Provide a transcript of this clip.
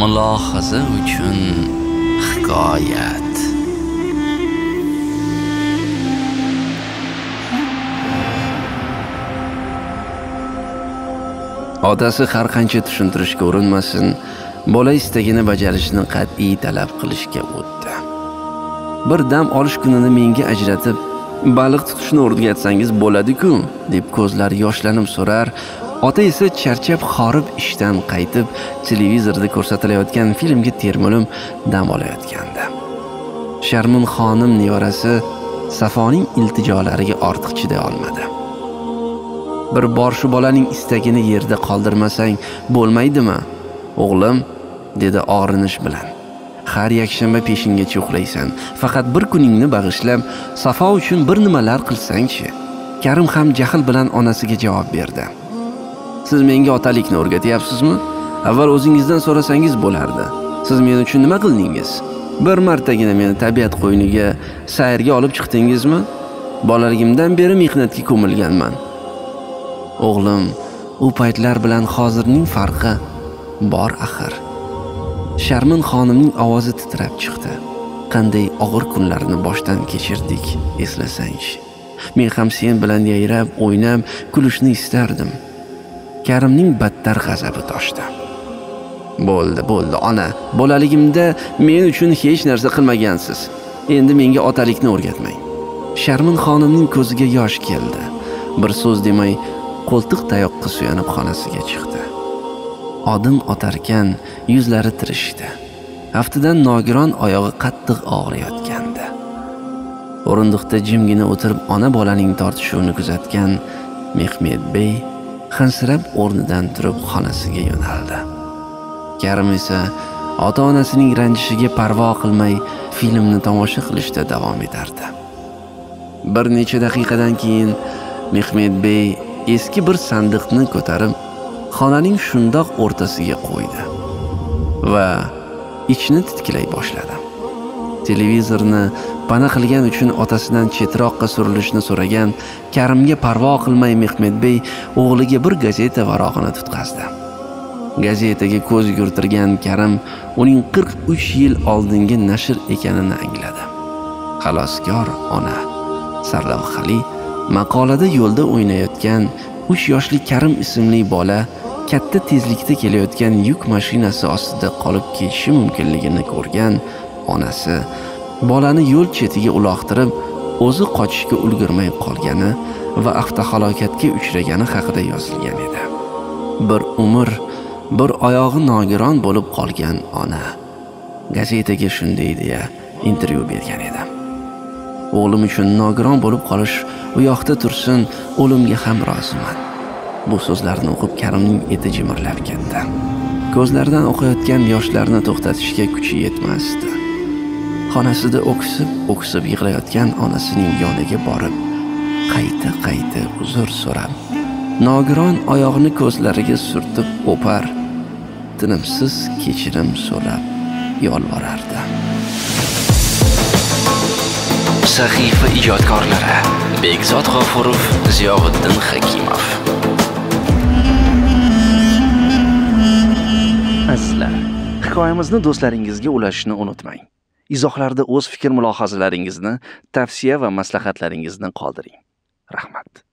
mulohaza uchun hikoyat. Otasi har qancha tushuntirishga urinmasin bola istagini bajarishni qat'iy talab qilishga o'tdi. Bir dam olish kunini menga ajratib baliq tutishni o'rgatsangiz bo'ladi-ku deb ko'zlari yoshlanib so'rar ota esa charchab horib ishdan qaytib televizorda ko'rsatilayotgan filmga termulib dam olayotgandi. Sharmin xonim nevarasi safoning iltijolariga ortiq chiday olmadi. Bir bor shu bolaning istagini yerda qoldirmasang bo'lmaydimi o'g'lim? dedi og'rinish bilan. Har yakshanba peshingacha uxlaysan faqat bir kuningni bag'ishlab safo uchun bir nimalar qilsangchi? Karim ham jahl bilan onasiga javob berdi. Siz menga otalikni o'rgatyapsizmi? Avval o'zingizdan so'rasangiz bo'lardi. Siz men uchun nima qildingiz? Bir martagina meni tabiat qo'yniga sayrga olib chiqdingizmi? Bolaligimdan beri mehnatga ko'milganman. O'g'lim u paytlar bilan hozirning farqi bor axir. Sharmin xonimning ovozi titrab chiqdi. Qanday og'ir kunlarni boshdan kechirdik eslasangchi. Men ham sen bilan yayrab o'ynab kulishni istardim. Karimning battar g'azabi toshdi. Bo'ldi bo'ldi ona bolaligimda men uchun hech narsa qilmagansiz. Endi menga otalikni o'rgatmang. Sharmin xonimning ko'ziga yosh keldi. Bir so'z demay qo'ltiq tayoqqa suyanib xonasiga chiqdi. Odim otarkan yuzlari tirishdi. Aftidan nogiron oyog'i qattiq og'riyotgandi o'rindiqda jimgina o'tirib ona bolaning tortishuvini kuzatgan mehmedbey hansirab o'rnidan turib xonasiga yo'naldi. Karim esa ota onasining ranjishiga parvo qilmay filmni tomosha qilishda davom etardi. Bir necha daqiqadan keyin mehmedbey eski bir sandiqni ko'tarib xonaning shundoq o'rtasiga qo'ydi va ichni titkilay boshladi. Televizorni pana qilgan uchun otasidan chetroqqa surilishni so'ragan karimga parvo qilmay mehmedbey o'g'liga bir gazeta varog'ini tutqazdi. Gazetaga ko'z yugurtirgan karim uning 43 yil oldingi nashr ekanini angladi. Xaloskor ona sarlavhali maqolada yo'lda o'ynayotgan 3 yoshli karim ismli bola katta tezlikda kelayotgan yuk mashinasi ostida qolib ketishi mumkinligini ko'rgan onasi bolani yo'l chetiga uloqtirib o'zi qochishga ulgurmay qolgani va avtohalokatga uchragani haqida yozilgan edi. Bir umr bir oyog'i nogiron bo'lib qolgan ona gazetaga shunday deya intervyu bergan edi. O'g'lim uchun nogiron bo'lib qolish u yoqda tursin o'limga ham roziman. Bu so'zlarni o'qib karimning eti jimirlab ketdi. Ko'zlaridan oqayotgan yoshlarni to'xtatishga kuchi yetmasdi. Xonasida o'ksib o'ksib yig'layotgan onasining yoniga borib qayta qayta uzr so'rab nogiron oyog'ini ko'zlariga surtib o'par tinimsiz kechirim so'rab yolvorardi. Sahifa ijodkorlari bekzod g'ofurov ziyoviddin hakimov. Azizlar hikoyamizni do'stlaringizga ulashishni unutmang izohlarda o'z fikr mulohazalaringizni tavsiya va maslahatlaringizni qoldiring. Rahmat.